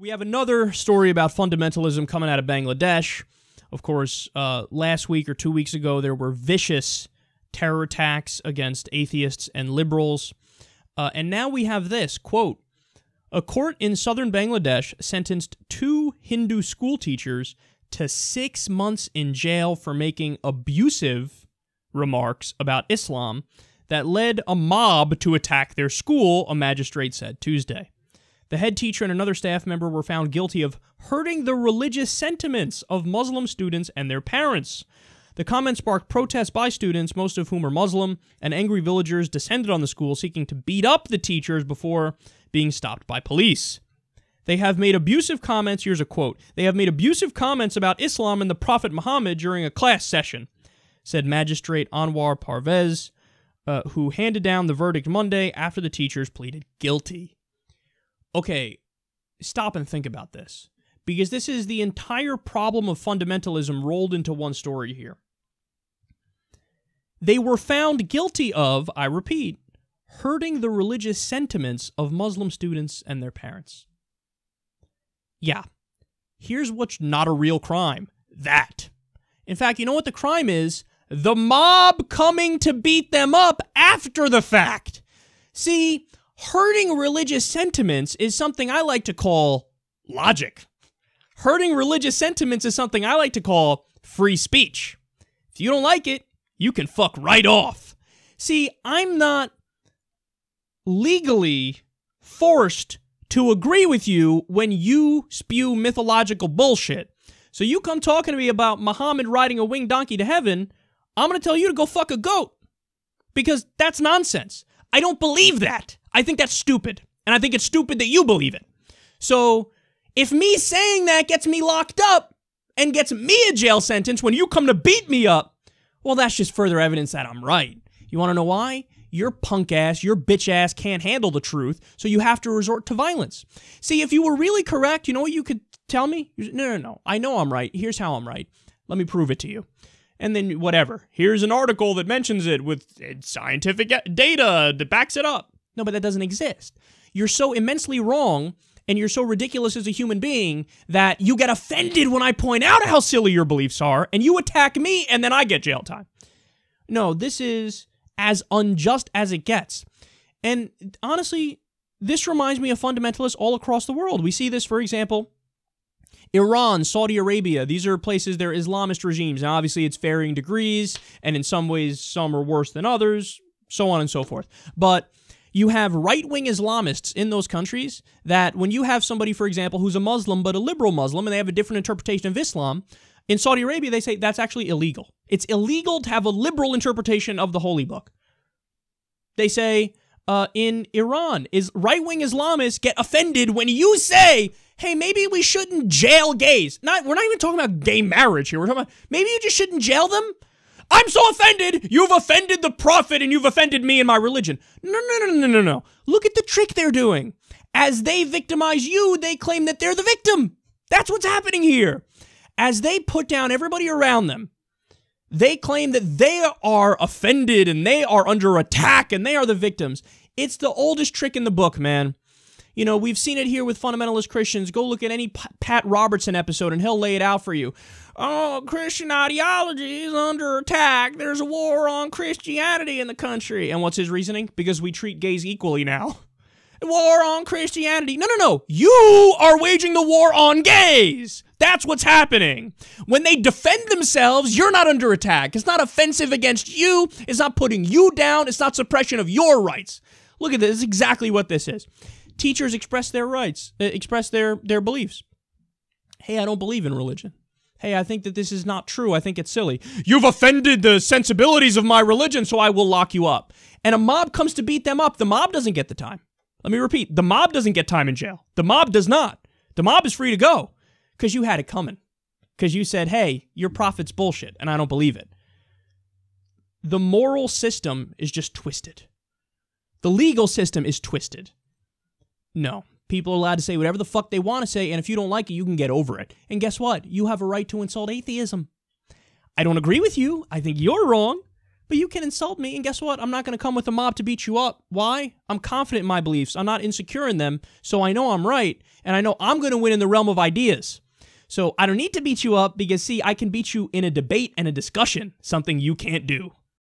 We have another story about fundamentalism coming out of Bangladesh. Of course, uh, last week or two weeks ago, there were vicious terror attacks against atheists and liberals. Uh, and now we have this quote A court in southern Bangladesh sentenced two Hindu school teachers to six months in jail for making abusive remarks about Islam that led a mob to attack their school, a magistrate said Tuesday. The head teacher and another staff member were found guilty of hurting the religious sentiments of Muslim students and their parents. The comment sparked protests by students, most of whom are Muslim, and angry villagers descended on the school seeking to beat up the teachers before being stopped by police. They have made abusive comments. Here's a quote They have made abusive comments about Islam and the Prophet Muhammad during a class session, said Magistrate Anwar Parvez, uh, who handed down the verdict Monday after the teachers pleaded guilty okay, stop and think about this because this is the entire problem of fundamentalism rolled into one story here. They were found guilty of, I repeat, hurting the religious sentiments of Muslim students and their parents. Yeah, here's what's not a real crime that. In fact, you know what the crime is? The mob coming to beat them up after the fact. See, hurting religious sentiments is something I like to call logic. Hurting religious sentiments is something I like to call free speech. If you don't like it, you can fuck right off. See, I'm not legally forced to agree with you when you spew mythological bullshit. So you come talking to me about Muhammad riding a winged donkey to heaven, I'm going to tell you to go fuck a goat. Because that's nonsense. I don't believe that. I think that's stupid. And I think it's stupid that you believe it. So if me saying that gets me locked up and gets me a jail sentence when you come to beat me up, well, that's just further evidence that I'm right. You want to know why? Your punk ass, your bitch ass can't handle the truth, so you have to resort to violence. See, if you were really correct, you know what you could tell me? No, no, no. I know I'm right. Here's how I'm right. Let me prove it to you and then whatever. Here's an article that mentions it with uh, scientific data that backs it up. No, but that doesn't exist. You're so immensely wrong and you're so ridiculous as a human being that you get offended when I point out how silly your beliefs are and you attack me and then I get jail time. No, this is as unjust as it gets. And honestly, this reminds me of fundamentalists all across the world. We see this, for example, Iran, Saudi Arabia, these are places, they're Islamist regimes. Now, obviously, it's varying degrees, and in some ways, some are worse than others, so on and so forth. But you have right wing Islamists in those countries that when you have somebody, for example, who's a Muslim, but a liberal Muslim, and they have a different interpretation of Islam, in Saudi Arabia, they say that's actually illegal. It's illegal to have a liberal interpretation of the holy book. They say uh, in Iran, is right wing Islamists get offended when you say hey, maybe we shouldn't jail gays. Not, we're not even talking about gay marriage here. We're talking about maybe you just shouldn't jail them. I'm so offended. You've offended the prophet and you've offended me and my religion. No, no, no, no, no, no. Look at the trick they're doing. As they victimize you, they claim that they're the victim. That's what's happening here. As they put down everybody around them, they claim that they are offended and they are under attack and they are the victims. It's the oldest trick in the book, man. You know, we've seen it here with fundamentalist Christians. Go look at any Pat Robertson episode and he'll lay it out for you. Oh, Christian ideology is under attack. There's a war on Christianity in the country. And what's his reasoning? Because we treat gays equally now. War on Christianity. No, no, no. You are waging the war on gays. That's what's happening. When they defend themselves, you're not under attack. It's not offensive against you. It's not putting you down. It's not suppression of your rights. Look at this. This is exactly what this is teachers express their rights, uh, express their their beliefs. Hey, I don't believe in religion. Hey, I think that this is not true. I think it's silly. You've offended the sensibilities of my religion, so I will lock you up. And a mob comes to beat them up. The mob doesn't get the time. Let me repeat the mob doesn't get time in jail. The mob does not. The mob is free to go because you had it coming. Because you said, hey, your prophet's bullshit, and I don't believe it. The moral system is just twisted. The legal system is twisted. No. People are allowed to say whatever the fuck they want to say, and if you don't like it, you can get over it. And guess what? You have a right to insult atheism. I don't agree with you. I think you're wrong. But you can insult me, and guess what? I'm not going to come with a mob to beat you up. Why? I'm confident in my beliefs. I'm not insecure in them, so I know I'm right, and I know I'm going to win in the realm of ideas. So I don't need to beat you up because, see, I can beat you in a debate and a discussion, something you can't do.